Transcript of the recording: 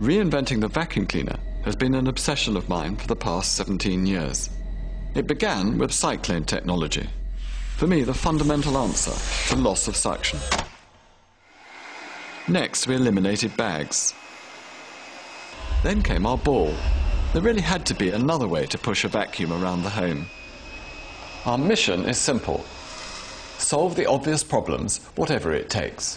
Reinventing the vacuum cleaner has been an obsession of mine for the past 17 years. It began with cyclone technology. For me, the fundamental answer to loss of suction. Next, we eliminated bags. Then came our ball. There really had to be another way to push a vacuum around the home. Our mission is simple. Solve the obvious problems, whatever it takes.